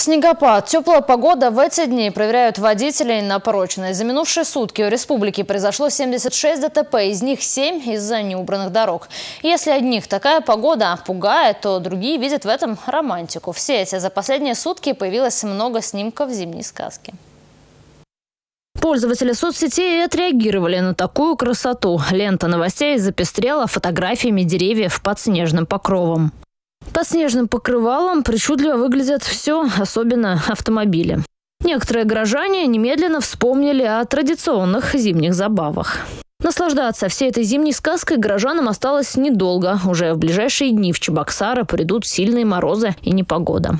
Снегопад, теплая погода в эти дни проверяют водителей на прочность. За минувшие сутки у республики произошло 76 ДТП, из них 7 из-за неубранных дорог. Если одних такая погода пугает, то другие видят в этом романтику. В сети за последние сутки появилось много снимков зимней сказки. Пользователи соцсетей отреагировали на такую красоту. Лента новостей запестрела фотографиями деревьев под снежным покровом. Под снежным покрывалом причудливо выглядят все, особенно автомобили. Некоторые горожане немедленно вспомнили о традиционных зимних забавах. Наслаждаться всей этой зимней сказкой горожанам осталось недолго. Уже в ближайшие дни в Чебоксары придут сильные морозы и непогода.